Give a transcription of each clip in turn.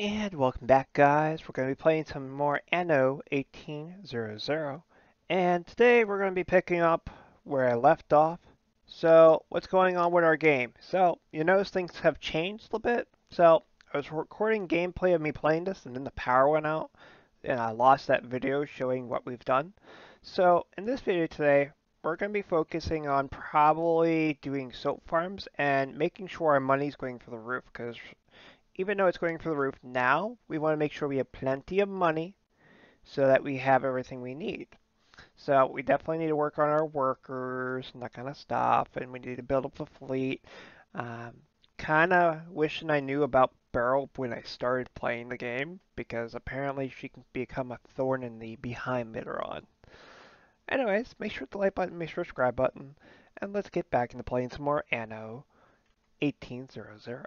And welcome back guys. We're going to be playing some more Anno 1800. And today we're going to be picking up where I left off. So what's going on with our game? So you notice things have changed a little bit. So I was recording gameplay of me playing this and then the power went out. And I lost that video showing what we've done. So in this video today, we're going to be focusing on probably doing soap farms and making sure our money's going for the roof because even though it's going for the roof now, we want to make sure we have plenty of money so that we have everything we need. So we definitely need to work on our workers and that kind of stuff, and we need to build up the fleet. Um, kind of wishing I knew about Beryl when I started playing the game, because apparently she can become a thorn in the behind later on. Anyways, make sure to like button, make sure to subscribe button, and let's get back into playing some more Anno 1800.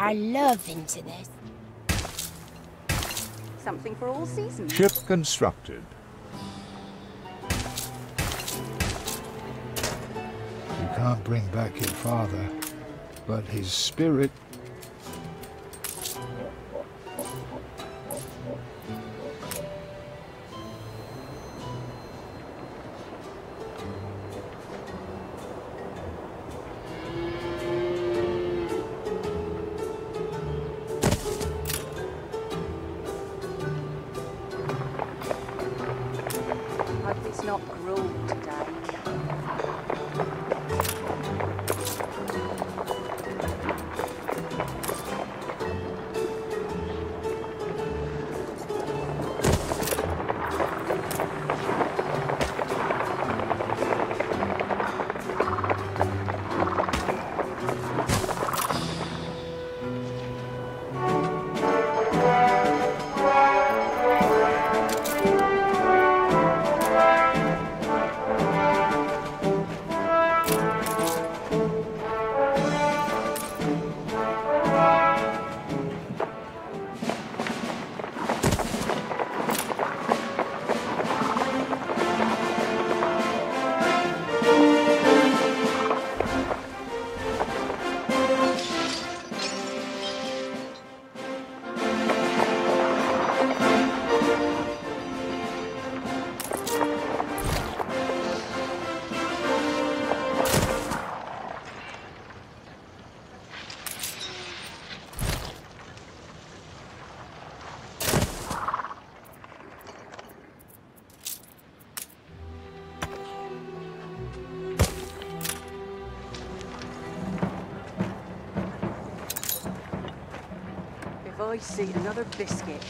Our love into this. Something for all seasons. Ship constructed. You can't bring back your father, but his spirit I see another biscuit,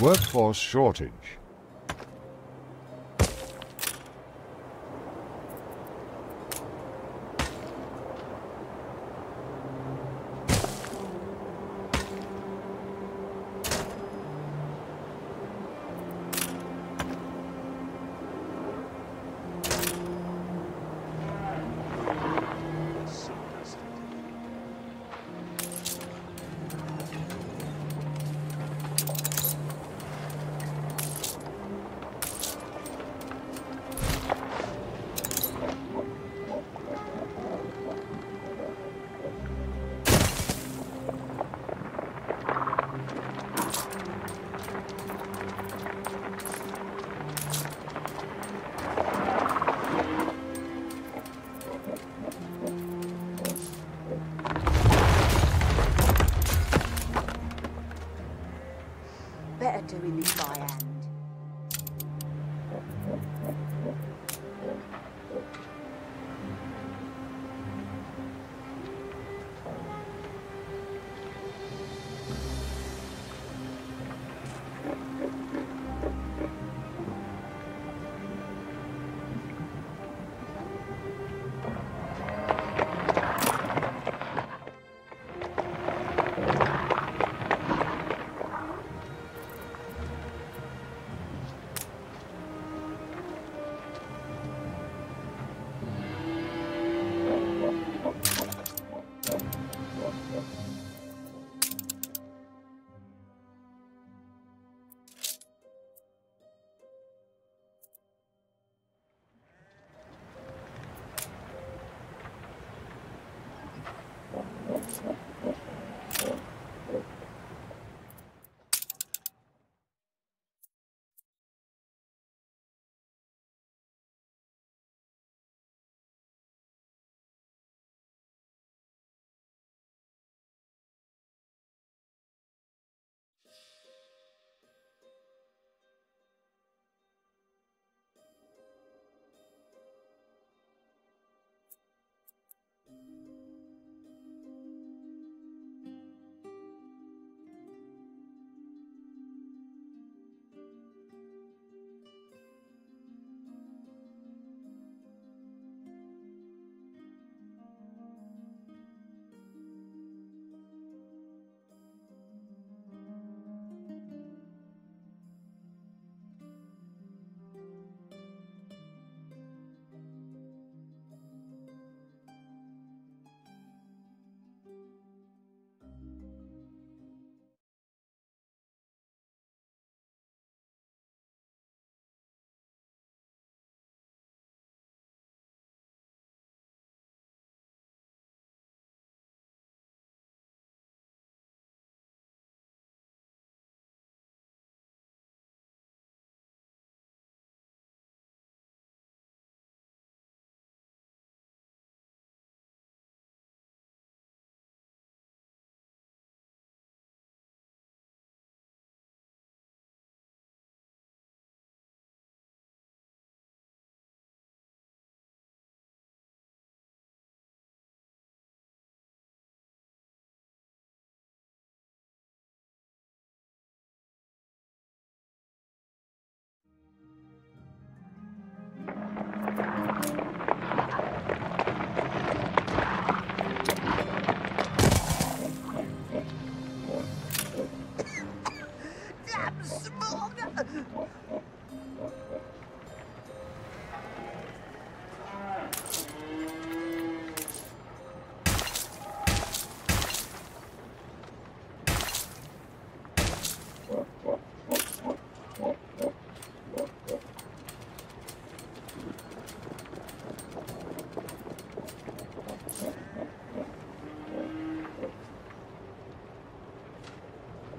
Workforce shortage.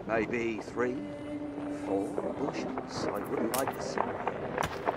Maybe three, four bushels. I wouldn't like to see.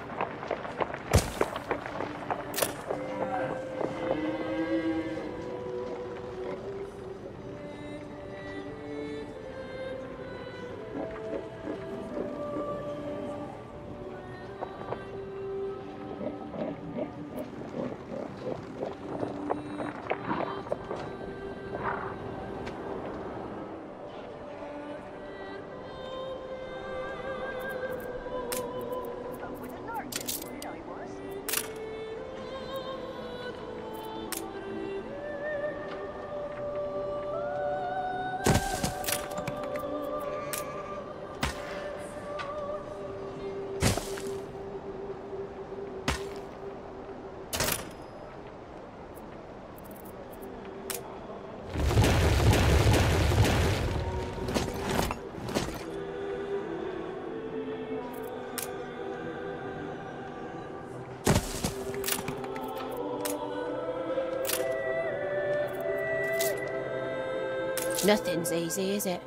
Nothing's easy, is it?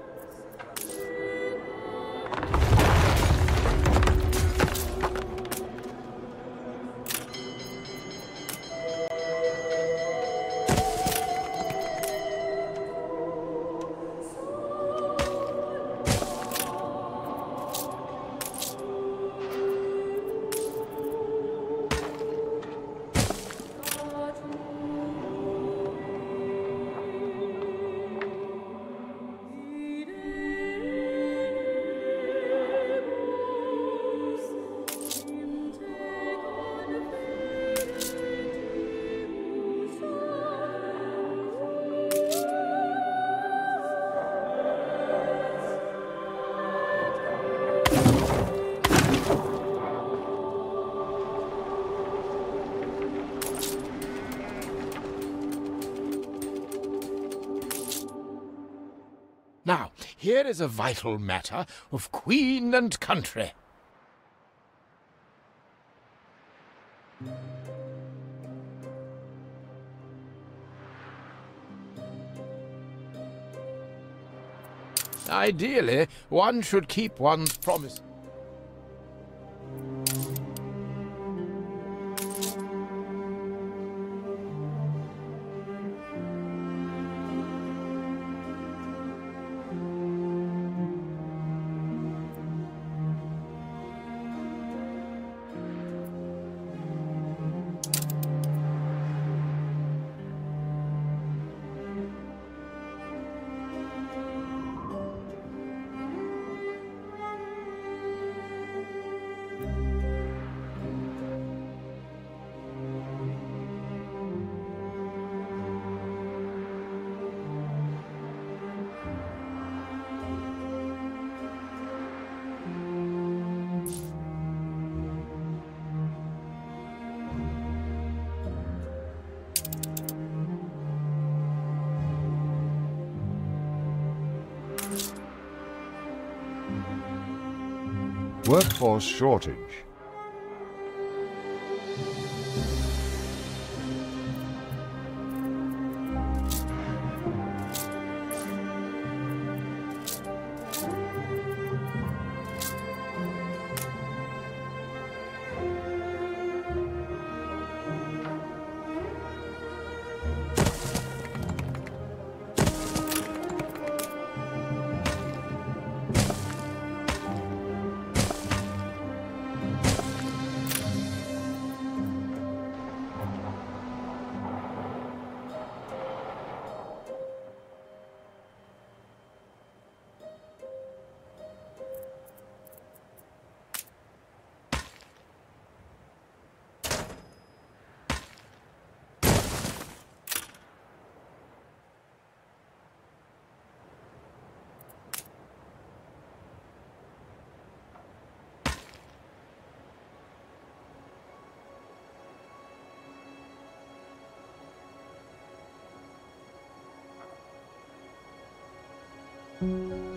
Is a vital matter of queen and country. Ideally, one should keep one's promise. Workforce shortage. Look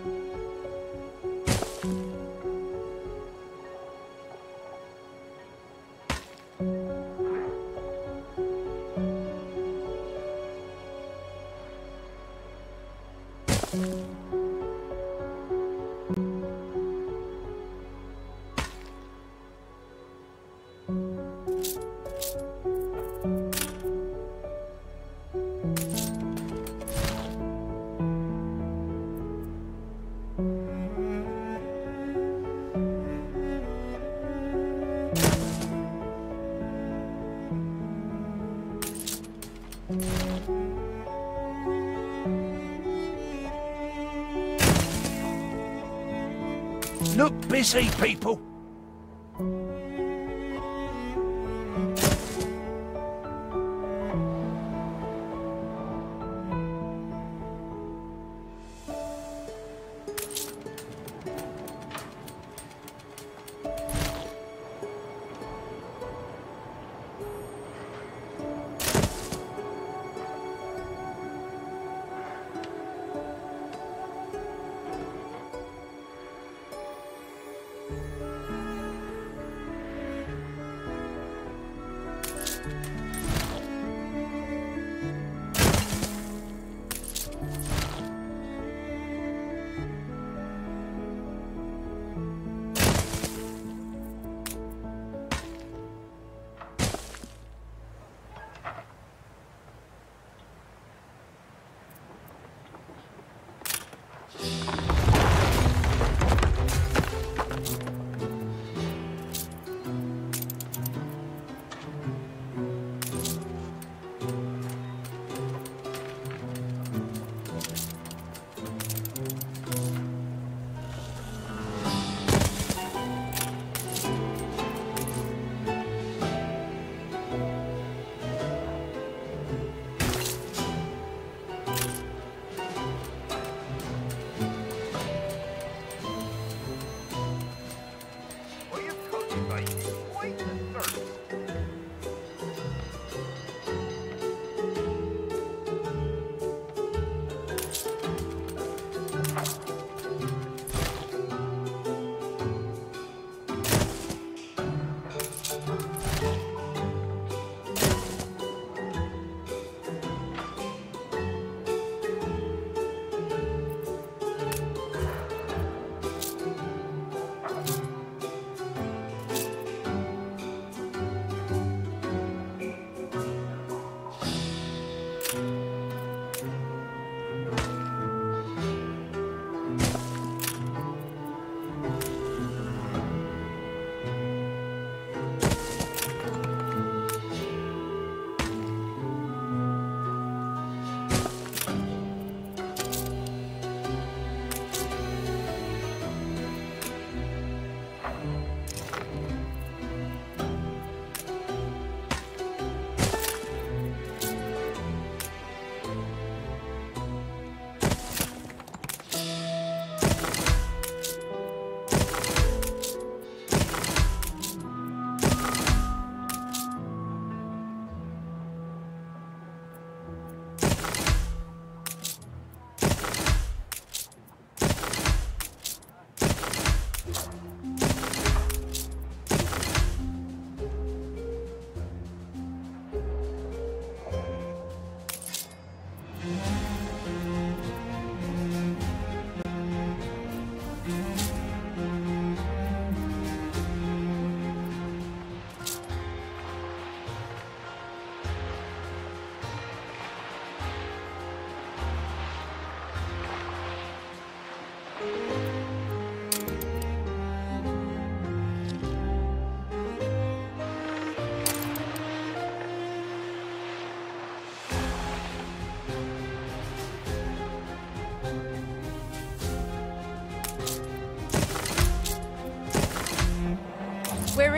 busy, people.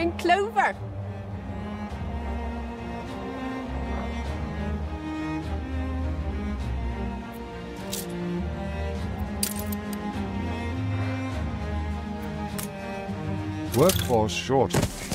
Wearing clover. Workforce shortage.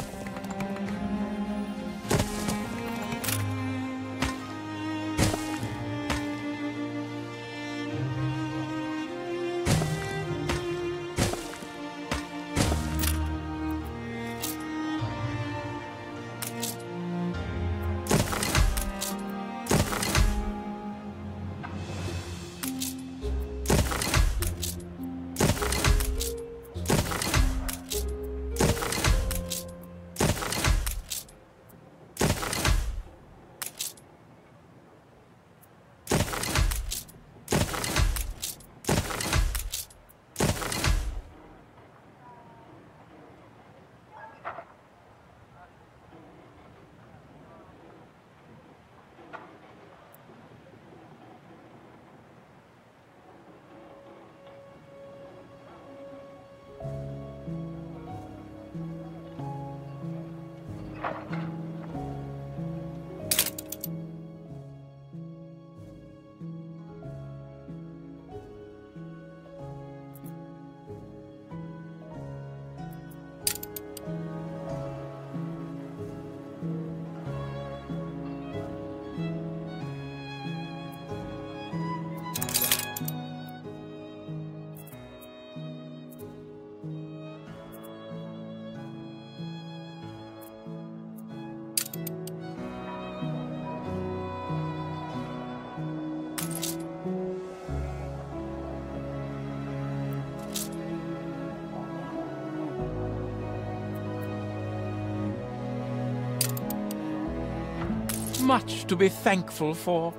Much to be thankful for.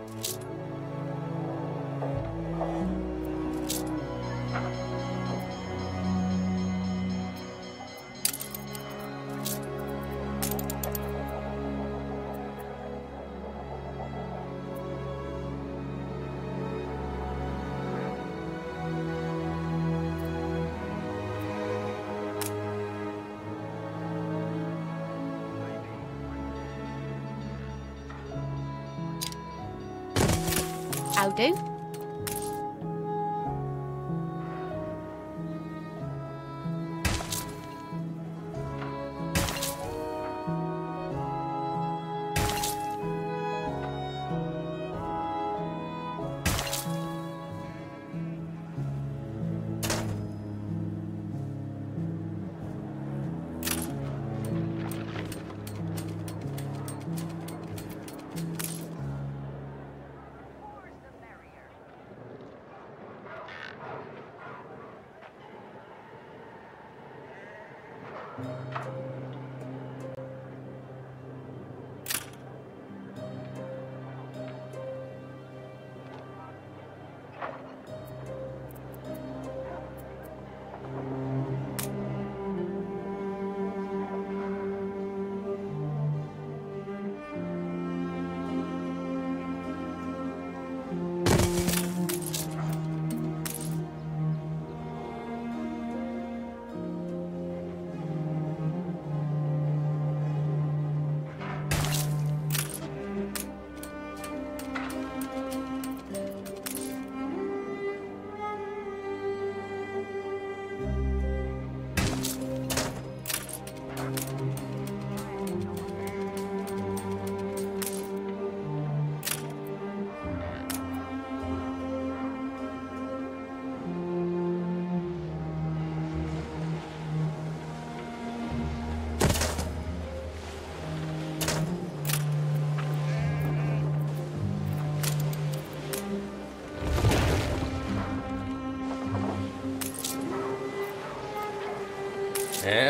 I'll do.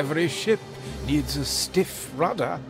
Every ship needs a stiff rudder.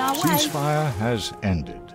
Our way. Ceasefire has ended.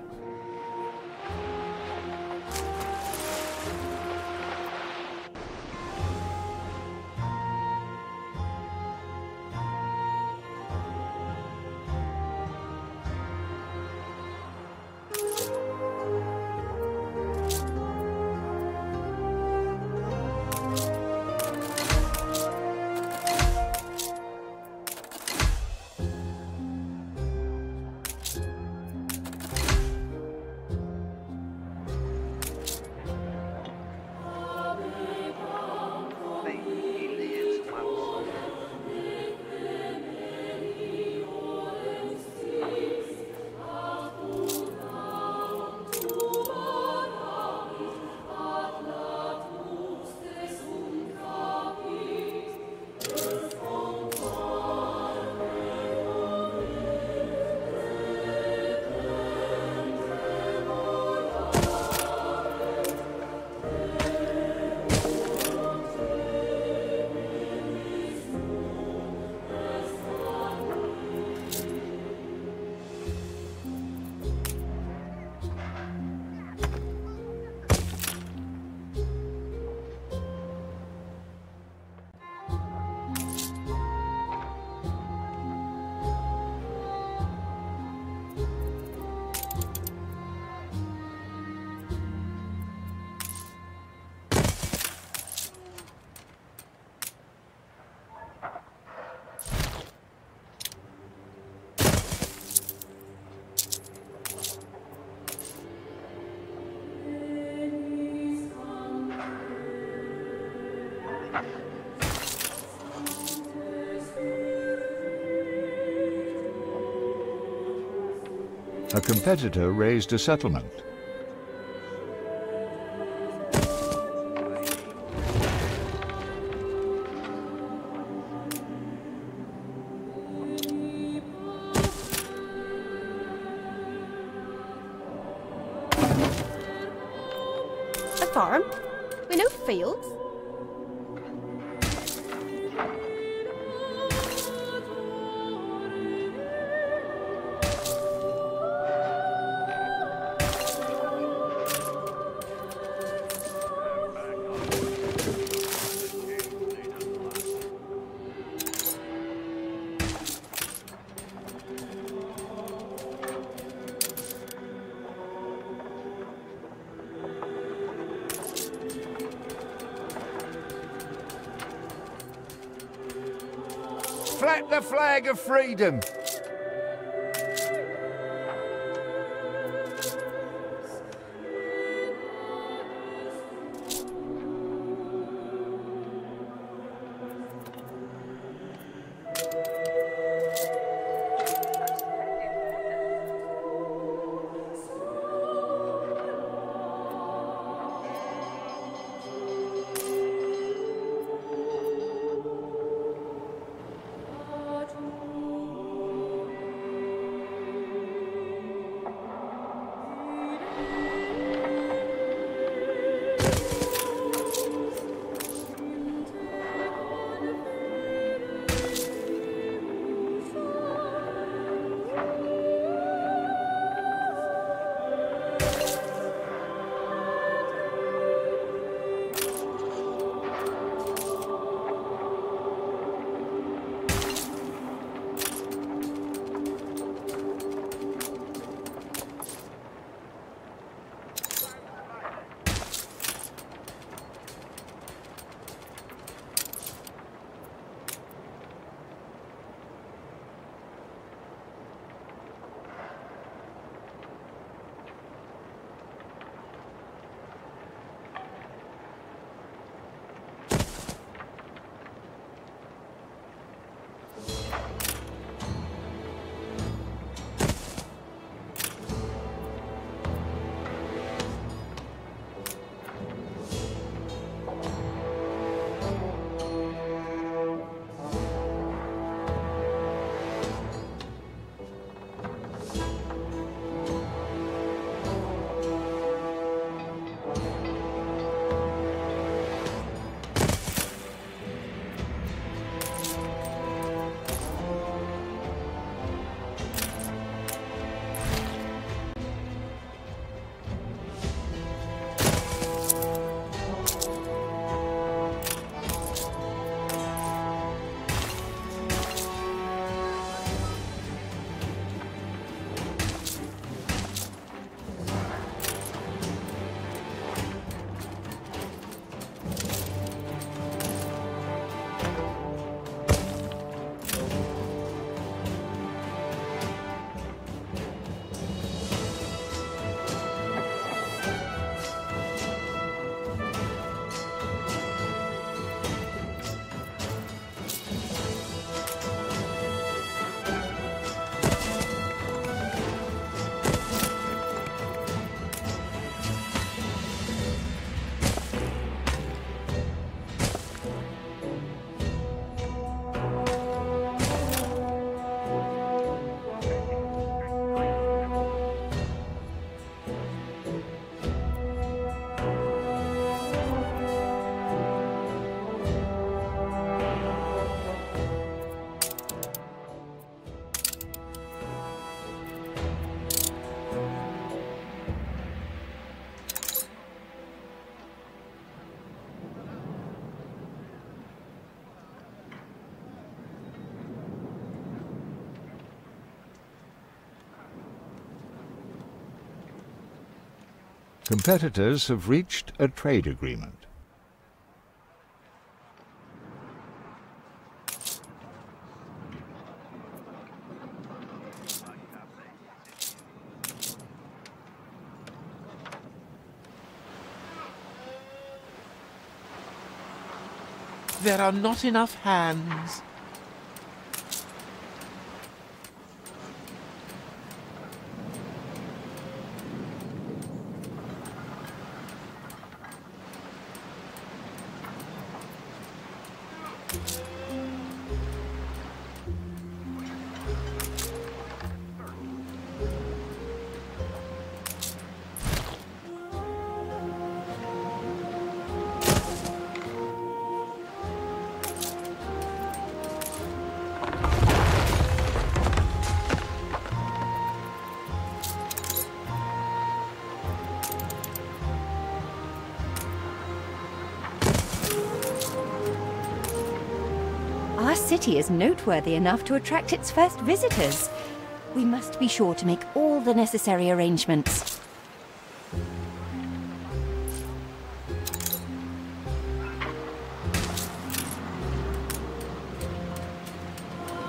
A competitor raised a settlement. A farm? With no fields? Of freedom. Competitors have reached a trade agreement. There are not enough hands. City is noteworthy enough to attract its first visitors. We must be sure to make all the necessary arrangements.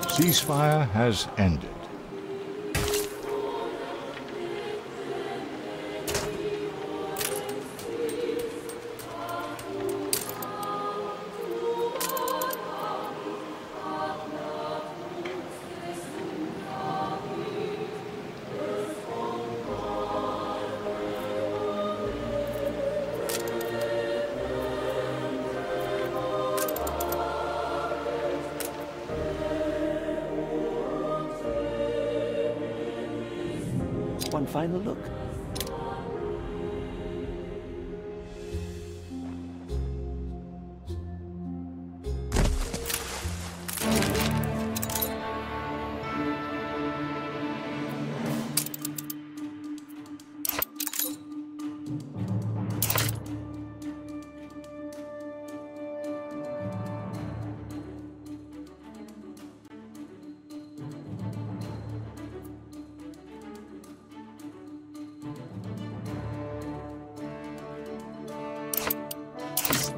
Ceasefire has ended.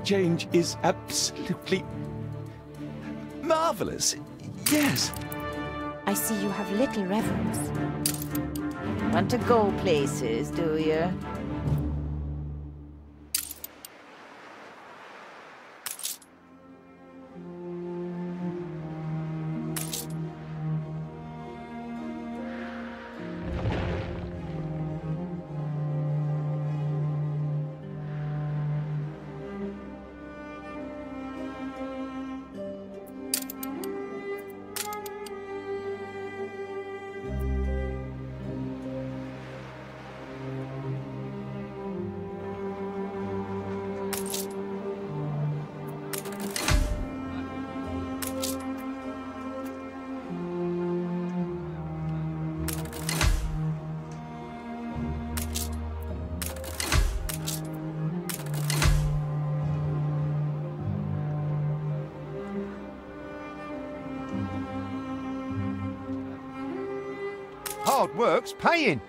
Change is absolutely marvelous. Yes. I see you have little reverence. Want to go places, do you? Paying.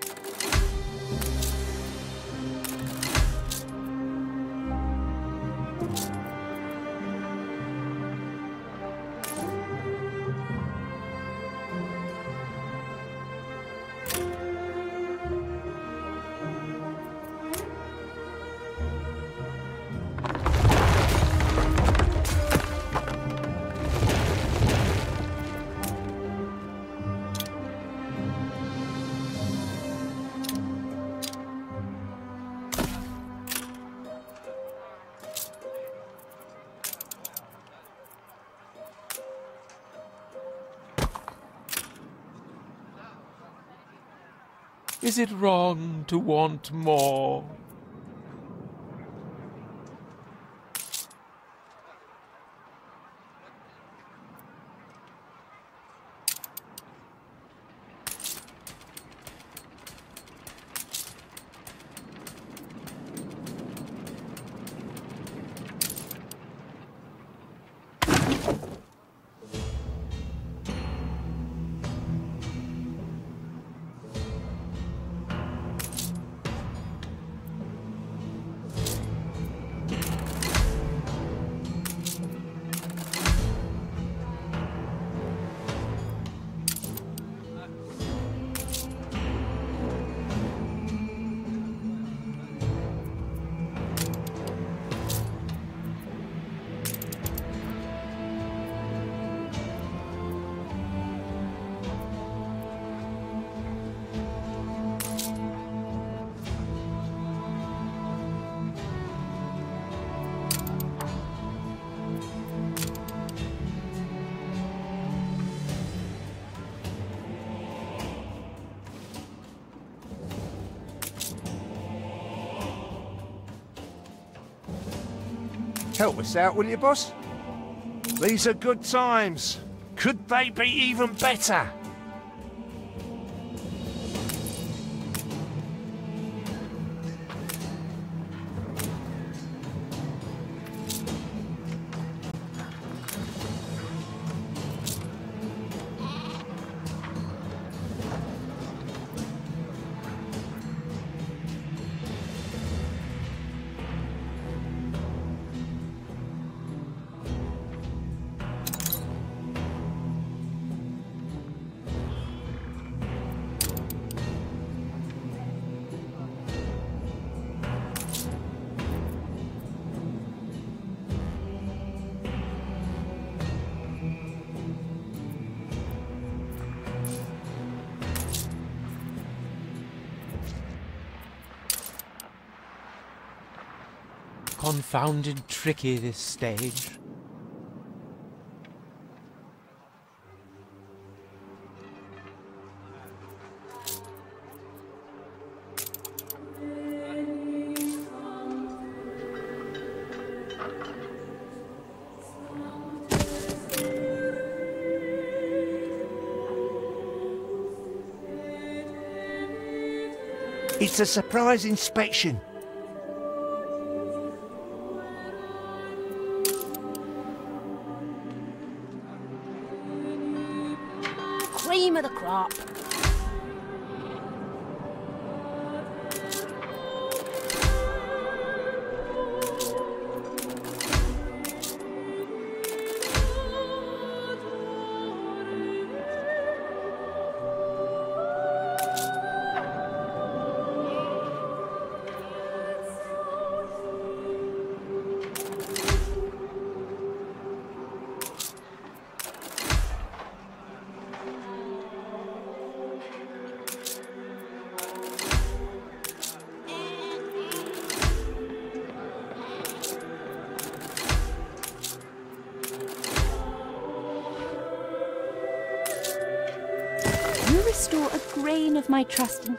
It wrong to want more? Help us out, will you, boss? These are good times. Could they be even better? Confounded tricky this stage. It's a surprise inspection. A of my trust in...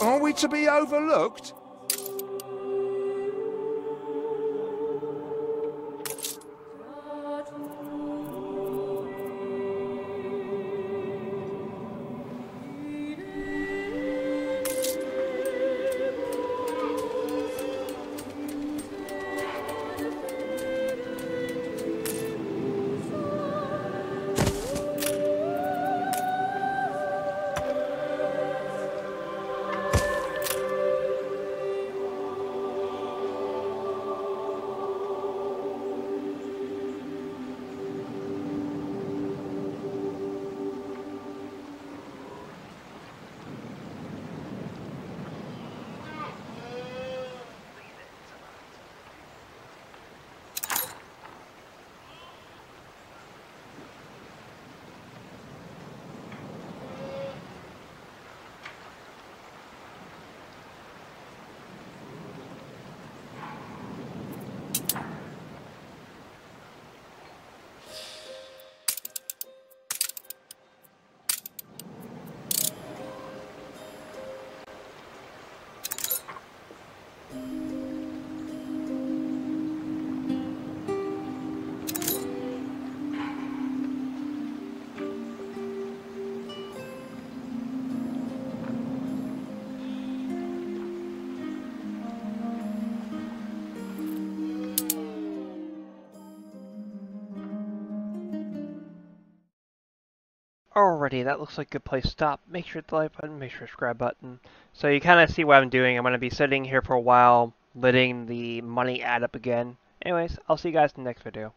Are we to be overlooked? Alrighty, that looks like a good place to stop. Make sure to the like button, make sure to subscribe button. So you kind of see what I'm doing. I'm going to be sitting here for a while, letting the money add up again. Anyways, I'll see you guys in the next video.